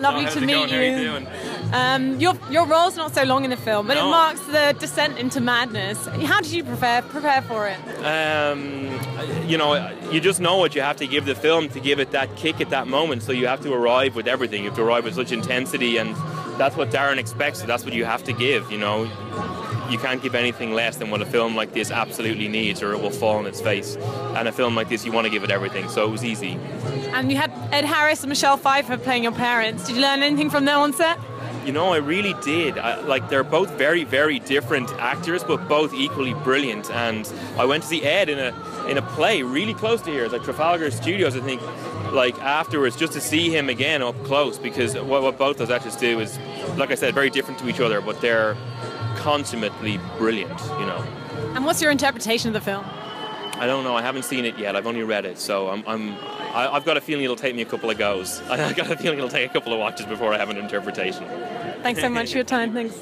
Lovely to meet going? How are you. you? Um, your your role's not so long in the film, but it marks the descent into madness. How did you prepare prepare for it? Um, you know, you just know what you have to give the film to give it that kick at that moment. So you have to arrive with everything. You have to arrive with such intensity, and that's what Darren expects. So that's what you have to give. You know, you can't give anything less than what a film like this absolutely needs, or it will fall on its face. And a film like this, you want to give it everything. So it was easy. And you had Ed Harris and Michelle Pfeiffer playing your parents. Did you learn anything from them on set? You know, I really did. I, like, they're both very, very different actors, but both equally brilliant. And I went to see Ed in a in a play really close to here, it's like Trafalgar Studios, I think. Like afterwards, just to see him again up close, because what, what both those actors do is, like I said, very different to each other, but they're consummately brilliant. You know. And what's your interpretation of the film? I don't know. I haven't seen it yet. I've only read it, so I'm. I'm I, I've got a feeling it'll take me a couple of goes. I've got a feeling it'll take a couple of watches before I have an interpretation. Thanks so much for your time. Thanks.